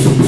you.